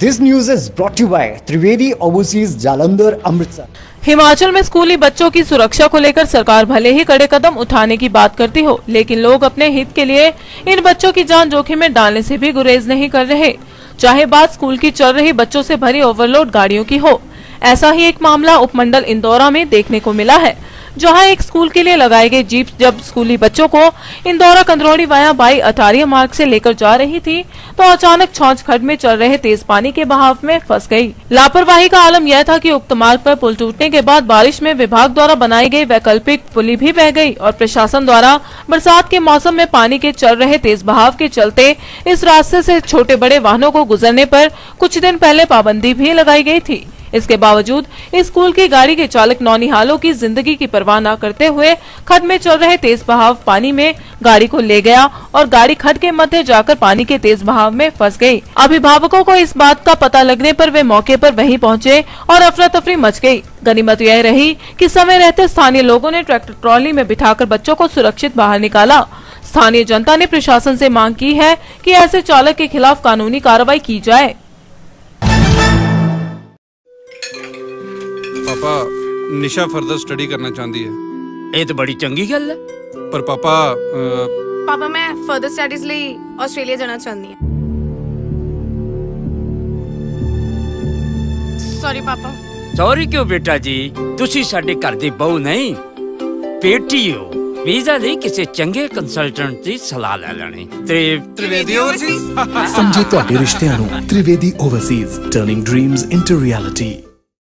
News is brought to you by Trivedi Overseas Jalandhar Amritsar. Himachal में स्कूली बच्चों की सुरक्षा को लेकर सरकार भले ही कड़े कदम उठाने की बात करती हो, लेकिन लोग अपने हित के लिए इन बच्चों की जान जोखिम में डालने से भी गुरेज नहीं कर रहे चाहे बात स्कूल की चल रही बच्चों से भरी ओवरलोड गाड़ियों की हो, ऐसा ही एक मामला उपमंडल इंदौरा में देखने को मिला है जहाँ एक स्कूल के लिए लगाई गई जीप जब स्कूली बच्चों को इंदौरा कंदरौड़ी वाया बाई अटारिया मार्ग से लेकर जा रही थी तो अचानक छौच खड में चल रहे तेज पानी के बहाव में फंस गई। लापरवाही का आलम यह था कि उक्त मार्ग पर पुल टूटने के बाद बारिश में विभाग द्वारा बनाई गई वैकल्पिक पुली भी बह गई और प्रशासन द्वारा बरसात के मौसम में पानी के चल रहे तेज बहाव के चलते इस रास्ते से छोटे बड़े वाहनों को गुजरने पर कुछ दिन पहले पाबंदी भी लगाई गई थी। इसके बावजूद स्कूल की गाड़ी के चालक नौनिहालों की ज़िंदगी की परवाह न करते हुए खड में चल रहे तेज बहाव पानी में गाड़ी को ले गया और गाड़ी खड के मध्य जाकर पानी के तेज बहाव में फंस गई। अभिभावकों को इस बात का पता लगने पर वे मौके पर वहीं पहुँचे और अफरा तफरी मच गई। गनीमत यह रही कि समय रहते स्थानीय लोगों ने ट्रैक्टर ट्रॉली में बिठाकर बच्चों को सुरक्षित बाहर निकाला। स्थानीय जनता ने प्रशासन से मांग की है कि ऐसे चालक के खिलाफ कानूनी कार्रवाई की जाए। ਪਾਪਾ ਨਿਸ਼ਾ ਫਰਦਰ ਸਟੱਡੀ ਕਰਨਾ ਚਾਹੁੰਦੀ ਹੈ। ਇਹ ਤਾਂ ਬੜੀ ਚੰਗੀ ਗੱਲ ਹੈ। ਪਰ ਪਾਪਾ ਪਾਪਾ ਮੈਂ ਫਰਦਰ ਸਟੱਡੀਜ਼ ਲਈ ਆਸਟ੍ਰੇਲੀਆ ਜਾਣਾ ਚਾਹੁੰਦੀ ਹਾਂ। ਸੌਰੀ ਪਾਪਾ। ਸੌਰੀ ਕਿਉਂ ਬੇਟਾ ਜੀ? ਤੁਸੀਂ ਸਾਡੇ ਘਰ ਦੀ ਬਹੂ ਨਹੀਂ। ਬੇਟੀ ਹੋ ਵੀਜ਼ਾ ਲਈ ਕਿਸੇ ਚੰਗੇ ਕੰਸਲਟੈਂਟ ਦੀ ਸਲਾਹ ਲੈ ਲੈਣੀ। ਤੇ ਤ੍ਰਿਵੇਦੀ ਓਵਰਸੀਜ਼ ਸਮਝੇ ਤੁਹਾਡੇ ਰਿਸ਼ਤਿਆਂ ਨੂੰ Trivedi overseas turning dreams into reality